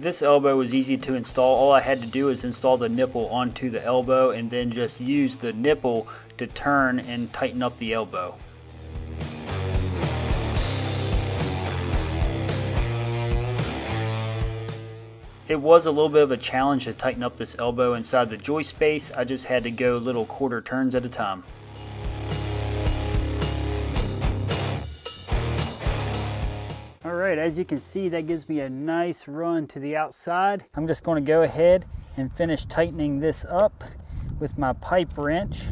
This elbow was easy to install. All I had to do is install the nipple onto the elbow and then just use the nipple to turn and tighten up the elbow. It was a little bit of a challenge to tighten up this elbow inside the joist space. I just had to go little quarter turns at a time. Right, as you can see, that gives me a nice run to the outside. I'm just gonna go ahead and finish tightening this up with my pipe wrench